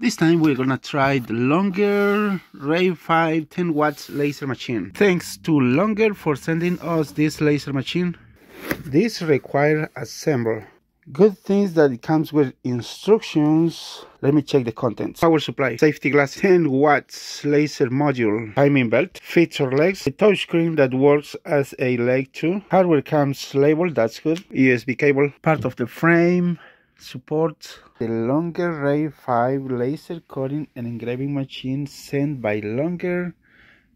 This time we're gonna try the Longer Ray 5 10 watts laser machine. Thanks to Longer for sending us this laser machine. This requires assemble. Good things that it comes with instructions. Let me check the contents. Power supply, safety glass, 10 watts laser module, timing belt, feature legs, a touchscreen that works as a leg too. Hardware comes labeled, that's good. USB cable, part of the frame, support. The Longer Ray 5 laser cutting and engraving machine sent by Longer.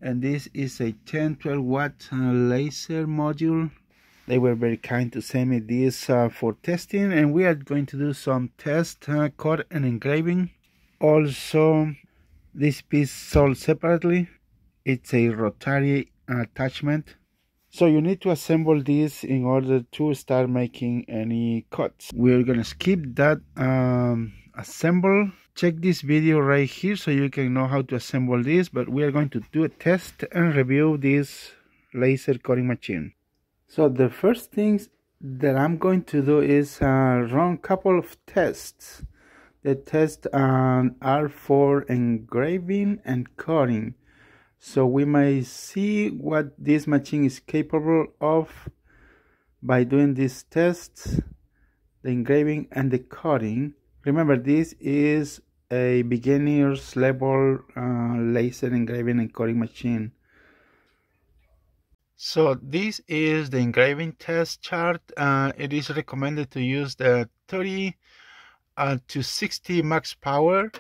And this is a 10-12 watt uh, laser module they were very kind to send me this uh, for testing and we are going to do some test uh, cut and engraving also this piece sold separately it's a rotary attachment so you need to assemble this in order to start making any cuts we're gonna skip that um, assemble check this video right here so you can know how to assemble this but we are going to do a test and review this laser cutting machine so the first things that I'm going to do is uh, run a couple of tests. The test um, are for engraving and cutting. So we may see what this machine is capable of by doing these tests, the engraving and the cutting. Remember this is a beginner's level uh, laser engraving and cutting machine. So this is the engraving test chart. Uh, it is recommended to use the 30 uh, to 60 max power,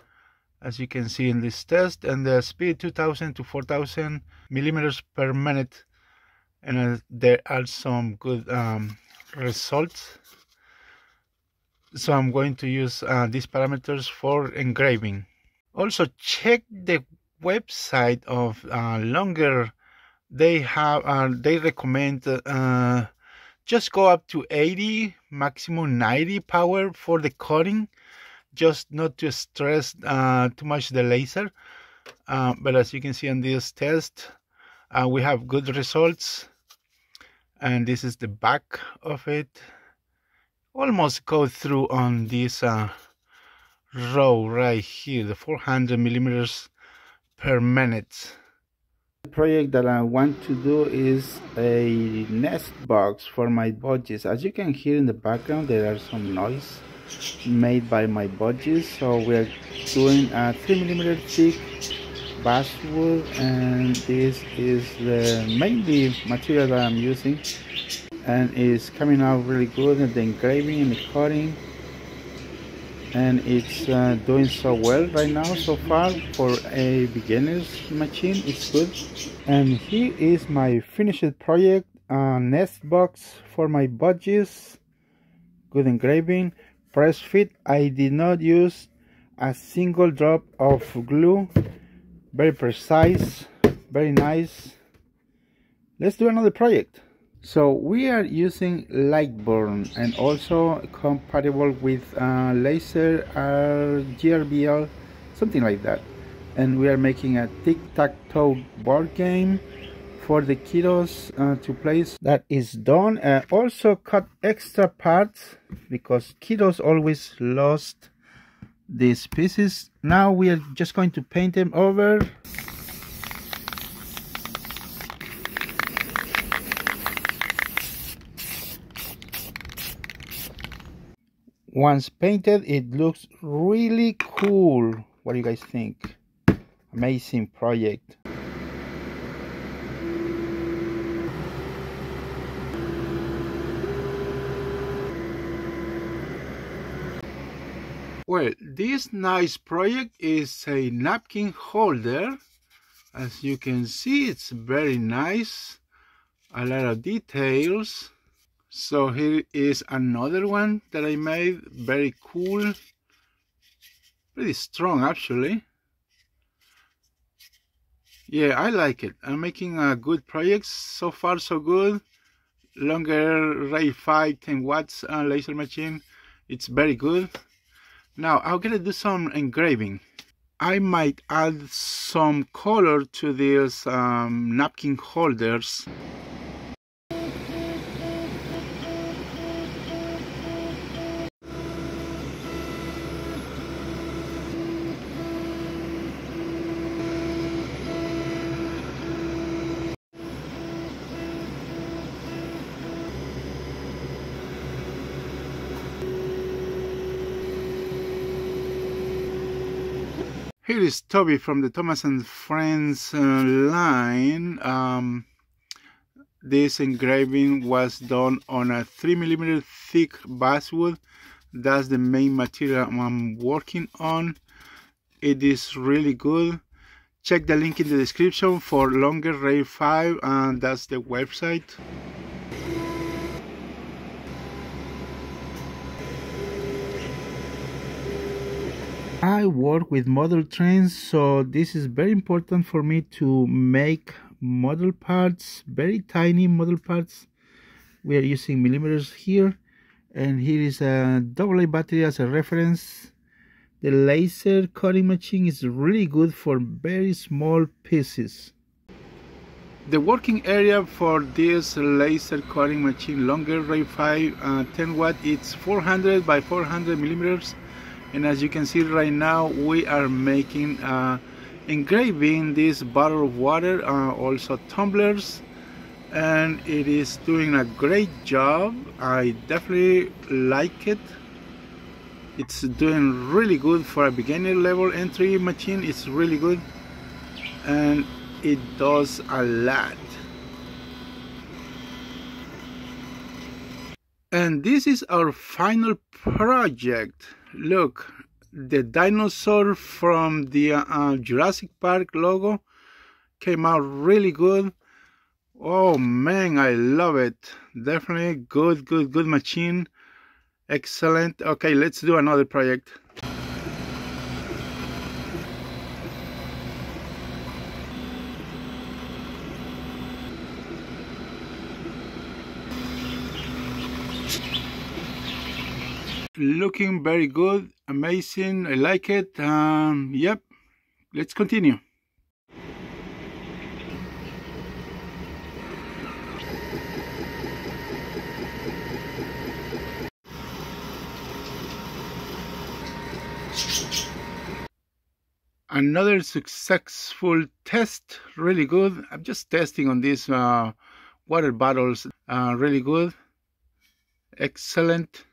as you can see in this test, and the speed 2000 to 4000 millimeters per minute. And uh, there are some good um, results. So I'm going to use uh, these parameters for engraving. Also check the website of uh, longer they have uh, they recommend uh, just go up to 80 maximum 90 power for the cutting just not to stress uh, too much the laser. Uh, but as you can see on this test uh, we have good results. And this is the back of it. Almost go through on this uh, row right here the 400 millimeters per minute. The project that I want to do is a nest box for my budgies. As you can hear in the background, there are some noise made by my budgies. So we are doing a 3 millimeter thick basswood, and this is the mainly material that I'm using, and it's coming out really good. And the engraving and the cutting. And it's uh, doing so well right now so far for a beginner's machine. It's good. And here is my finished project uh, nest box for my budgies good engraving press fit I did not use a single drop of glue. Very precise very nice. Let's do another project. So we are using Lightburn and also compatible with uh, laser uh, GRBL something like that. And we are making a tic-tac-toe board game for the kiddos uh, to play that is done. Uh, also cut extra parts because kiddos always lost these pieces. Now we are just going to paint them over. Once painted it looks really cool. What do you guys think? Amazing project well this nice project is a napkin holder. As you can see it's very nice. A lot of details. So here is another one that I made. Very cool. Pretty strong actually. Yeah I like it. I'm making a good project. So far so good. Longer ray 5 10 watts uh, laser machine. It's very good now I'm gonna do some engraving. I might add some color to these um, napkin holders Here is Toby from the Thomas and Friends uh, line. Um, this engraving was done on a 3 millimeter thick basswood. That's the main material I'm working on. It is really good. Check the link in the description for longer Ray 5 and that's the website. I work with model trains, so this is very important for me to make model parts, very tiny model parts. We are using millimeters here, and here is a AA battery as a reference. The laser cutting machine is really good for very small pieces. The working area for this laser cutting machine, longer Ray 5 uh, 10 watt, it's 400 by 400 millimeters and as you can see right now we are making uh, engraving this bottle of water uh, also tumblers. And it is doing a great job. I definitely like it. It's doing really good for a beginner level entry machine. It's really good. And it does a lot. And this is our final project look the dinosaur from the uh, Jurassic Park logo came out really good. Oh man I love it. Definitely good good good machine. Excellent. Okay let's do another project looking very good amazing i like it um yep let's continue. Another successful test really good. I'm just testing on these uh, water bottles uh, really good. Excellent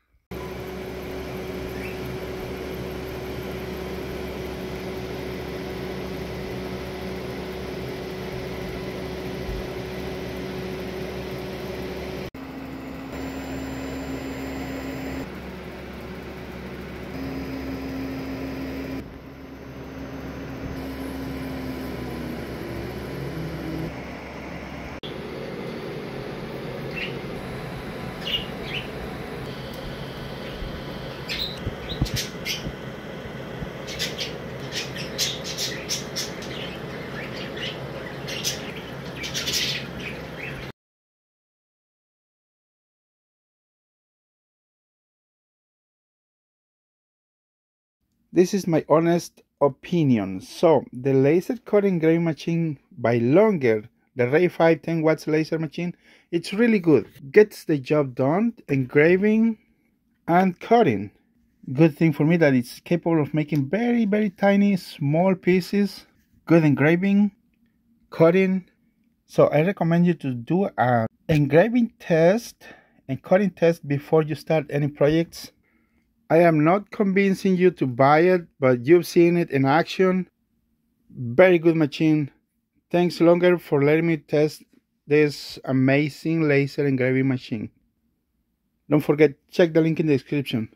This is my honest opinion. So the laser cutting engraving machine by longer, the Ray 5 10 watts laser machine, it's really good. Gets the job done, engraving and cutting. Good thing for me that it's capable of making very, very tiny, small pieces. Good engraving, cutting. So I recommend you to do a engraving test and cutting test before you start any projects I am not convincing you to buy it, but you've seen it in action. Very good machine. Thanks Longer for letting me test this amazing laser engraving machine. Don't forget, check the link in the description.